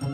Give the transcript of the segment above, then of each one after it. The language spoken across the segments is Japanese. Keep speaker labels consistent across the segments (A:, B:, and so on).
A: あ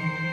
A: Thank you.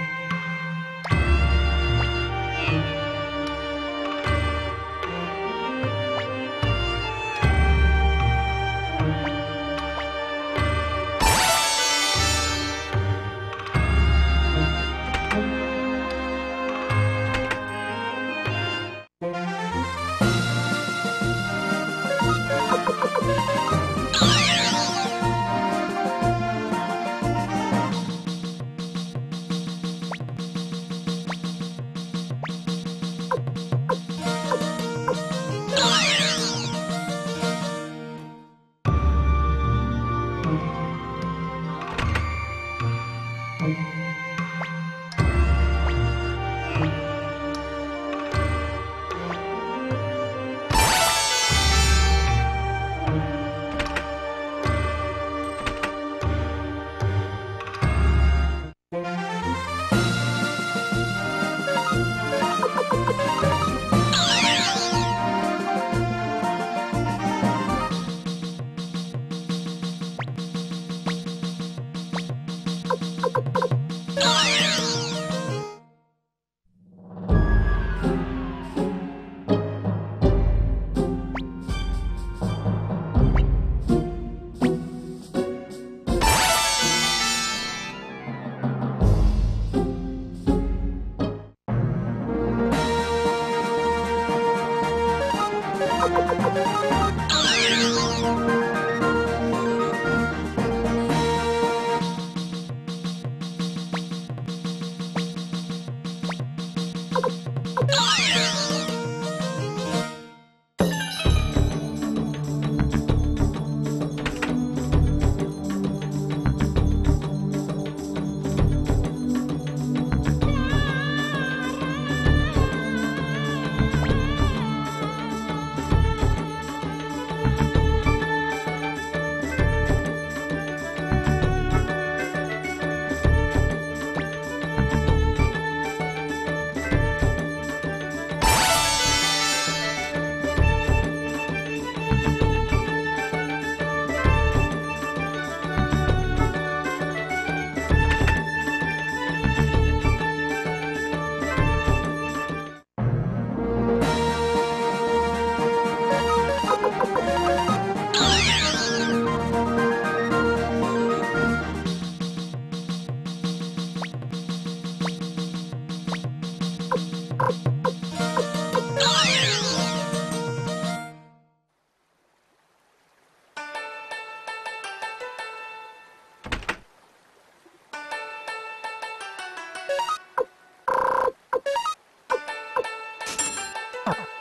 A: あ。